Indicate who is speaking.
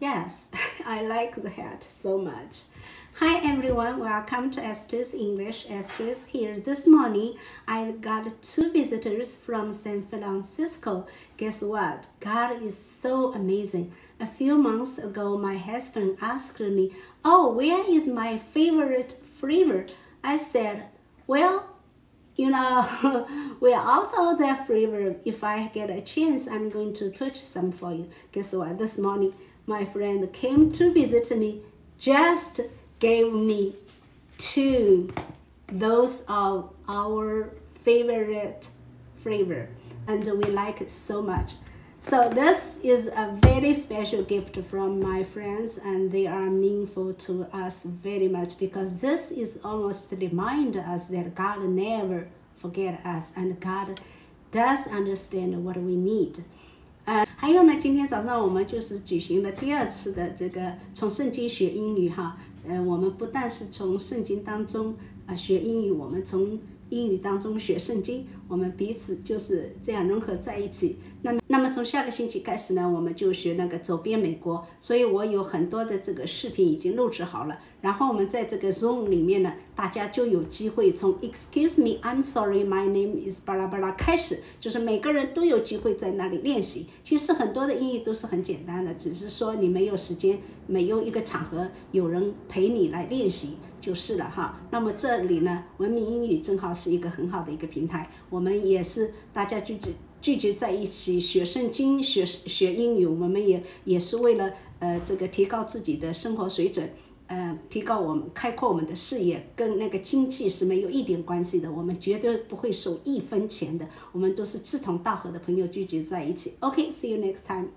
Speaker 1: Yes, I like the hat so much. Hi everyone, welcome to Esther's English. Esther's here. This morning I got two visitors from San Francisco. Guess what? God is so amazing. A few months ago, my husband asked me, Oh, where is my favorite flavor? I said, Well, you know, we're out of that flavor. If I get a chance, I'm going to purchase some for you. Guess what? This morning, my friend came to visit me, just gave me two. Those are our favorite flavor, and we like it so much. So this is a very special gift from my friends, and they are meaningful to us very much because this is almost remind us that God never forget us, and God does understand what we need. 还有呢，今天早上我们就是举行了第二次的这个从圣经学英语哈。呃，我们不但是从圣经当中啊学英语，我们从英语当中学圣经，我们彼此就是这样融合在一起。那么，那么从下个星期开始呢，我们就学那个走遍美国。所以我有很多的这个视频已经录制好了。然后我们在这个 Zoom 里面呢，大家就有机会从 Excuse me, I'm sorry, my name is 巴拉巴拉开始，就是每个人都有机会在那里练习。其实很多的英语都是很简单的，只是说你没有时间，没有一个场合有人陪你来练习就是了哈。那么这里呢，文明英语正好是一个很好的一个平台，我我们也是大家聚集聚集在一起学圣经、学学英语，我们也也是为了呃这个提高自己的生活水准。呃，提高我们开阔我们的视野，跟那个经济是没有一点关系的。我们绝对不会收一分钱的，我们都是志同道合的朋友聚集在一起。OK，see you next time。